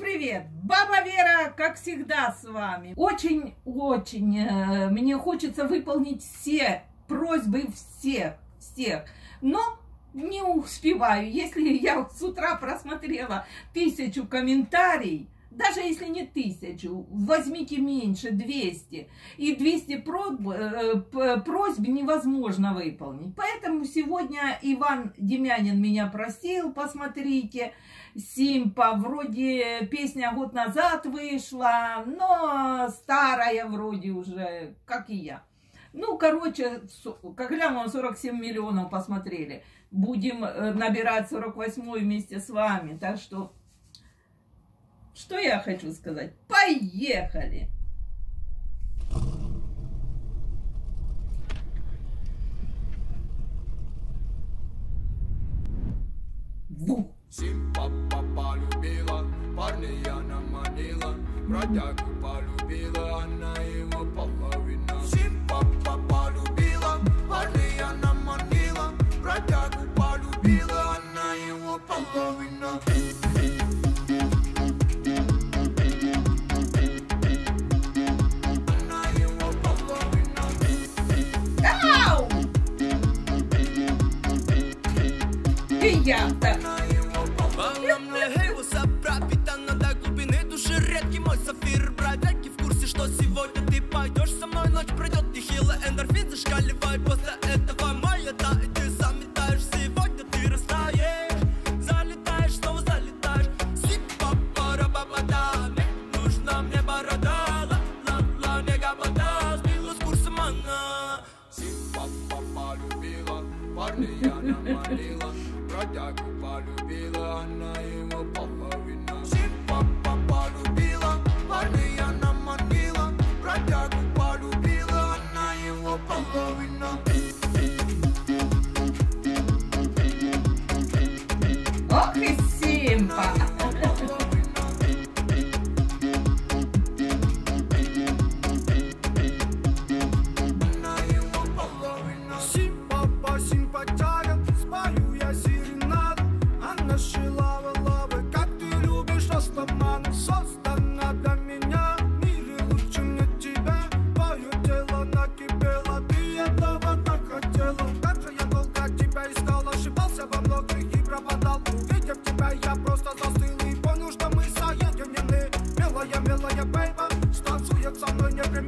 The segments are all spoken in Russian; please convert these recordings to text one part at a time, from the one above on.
привет! Баба Вера, как всегда, с вами. Очень-очень э, мне хочется выполнить все просьбы всех, всех. Но не успеваю. Если я с утра просмотрела тысячу комментариев, даже если не тысячу, возьмите меньше, 200. И 200 просьб, э, просьб невозможно выполнить. Поэтому сегодня Иван Демянин меня просил, посмотрите, Симпа, вроде песня год назад вышла, но старая вроде уже, как и я. Ну, короче, как глянула, 47 миллионов посмотрели. Будем э, набирать 48 вместе с вами. Так что что я хочу сказать? Поехали! Ву! Симпа полюбила, парня наманила, бродягу полюбила, она его половина. Симпа полюбила, up, пропитана до глубины души Редкий мой сафир, бродяги в курсе, что сегодня ты пойдешь со мной Ночь пройдет нехило, эндорфин зашкаливай После этого моя да, и ты заметаешь Сегодня ты растаешь, залетаешь, снова залетаешь Сипа пара баба нужна мне борода. Парня я наманила бродягу полюбила, она его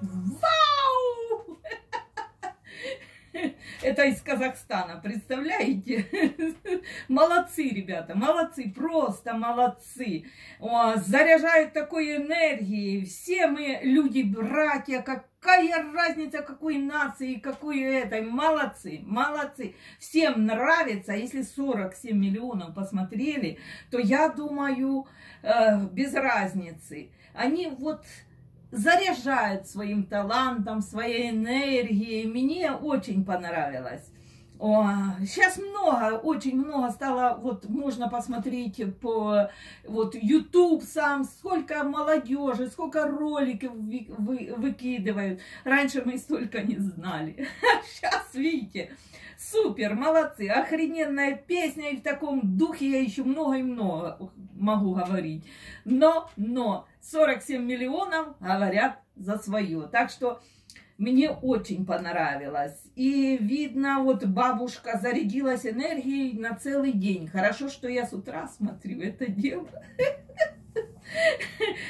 Вау! Это из Казахстана, представляете? Молодцы, ребята, молодцы, просто молодцы. О, заряжают такой энергией. Все мы люди, братья, какая разница, какой нации, какой этой. Молодцы, молодцы. Всем нравится. Если 47 миллионов посмотрели, то я думаю, э, без разницы. Они вот заряжает своим талантом, своей энергией. Мне очень понравилось. О, сейчас много, очень много стало, вот можно посмотреть по вот YouTube сам, сколько молодежи, сколько роликов вы, вы, выкидывают. Раньше мы столько не знали. Сейчас, видите, супер, молодцы, охрененная песня, и в таком духе я еще много и много могу говорить. Но, но, 47 миллионов говорят за свое. Так что мне очень понравилось. И видно, вот бабушка зарядилась энергией на целый день. Хорошо, что я с утра смотрю это дело.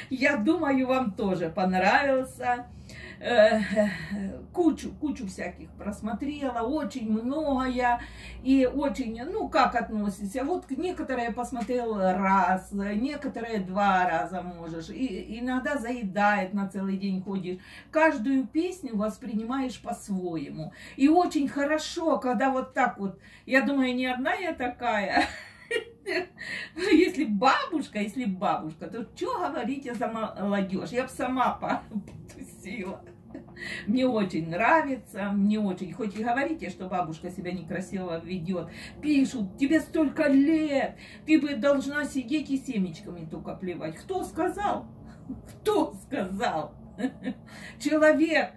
Я думаю, вам тоже понравился. кучу, кучу всяких просмотрела, очень много я, и очень, ну, как относишься. Вот некоторые посмотрел раз, некоторые два раза можешь, и иногда заедает на целый день ходишь. Каждую песню воспринимаешь по-своему. И очень хорошо, когда вот так вот, я думаю, не одна я такая, если бабушка, если бабушка, то что говорить за молодежь? Я бы сама потусила. Мне очень нравится, мне очень, хоть и говорите, что бабушка себя некрасиво ведет, пишут, тебе столько лет, ты бы должна сидеть и семечками только плевать. Кто сказал? Кто сказал? Человек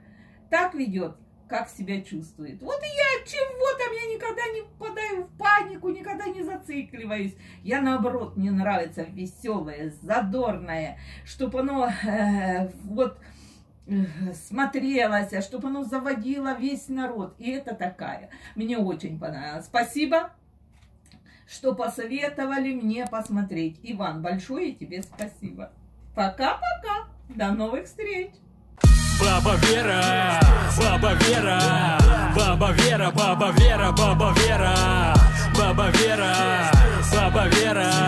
так ведет, как себя чувствует. Вот и я чего там, я никогда не впадаю в панику, никогда не зацикливаюсь. Я наоборот, мне нравится веселое, задорное, чтобы оно э, вот смотрелось, а чтобы оно заводило весь народ. И это такая. Мне очень понравилось. Спасибо, что посоветовали мне посмотреть. Иван, большое тебе спасибо. Пока-пока. До новых встреч. Баба Вера, Баба Вера, Баба Вера, Баба Вера, Баба Вера, Баба Вера, Баба Вера.